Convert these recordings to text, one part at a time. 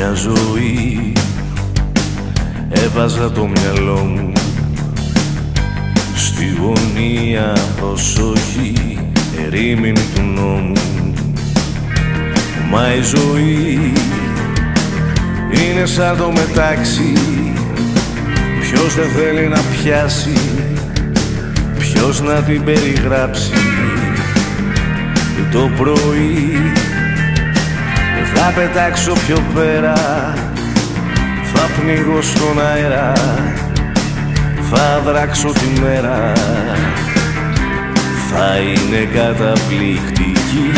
Μια ζωή. Έβαζα το μυαλό μου Στη γωνία προσοχή ερήμην του νόμου. Μα η ζωή είναι σαν το μετάξι. Ποιος δεν θέλει να πιάσει Ποιος να την περιγράψει. Το πρωί θα πετάξω πιο πέρα. Θα πνίγω στον αέρα. Θα δράξω τη μέρα. Θα είναι καταπληκτική.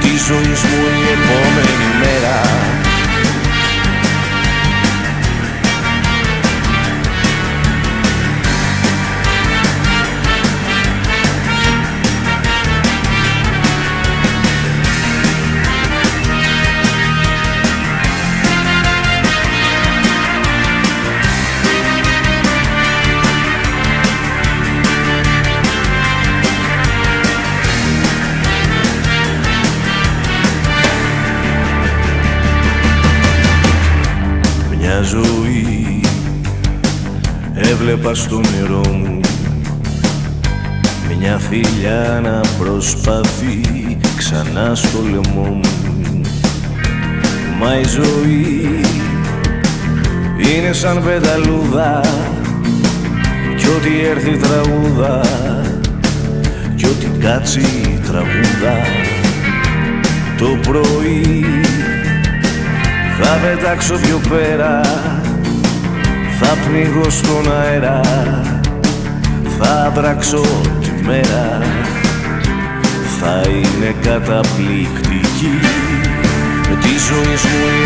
Τη ζωή μου η επόμενη μέρα Μια ζωή έβλεπα στο νερό μου Μια φιλιά να προσπαθεί ξανά στο λαιμό μου. Μα η ζωή είναι σαν πεταλούδα Κι ό,τι έρθει τραγούδα Κι ό,τι κάτσει τραγούδα. Το πρωί θα πετάξω πιο πέρα. Θα πνίγω στον αέρα. Θα δράξω τη μέρα. Θα είναι καταπληκτική. Τη ζωή μου η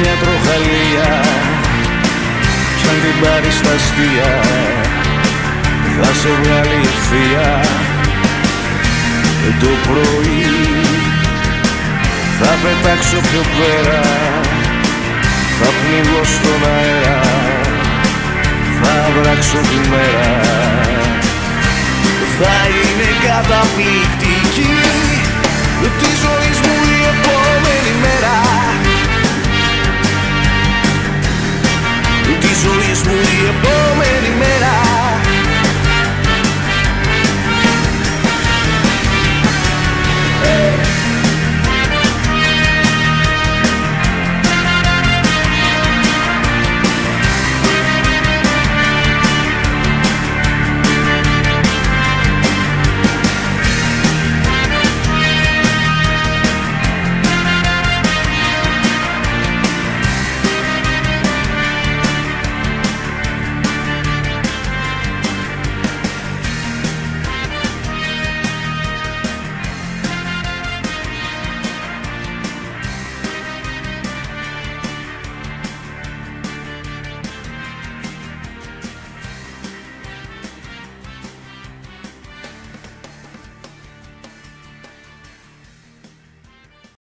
μια τροχαλία. Κι αν την πάρεις στα αστεία θα σε βγάλει ευθεία. Το πρωί θα πετάξω πιο πέρα. Θα πνίγω στον αέρα. Θα βράξω τη μέρα. Θα είναι καταπληκτική. Τη ζωή μου η επόμενη μέρα Τη ζωή μου η επόμενη μέρα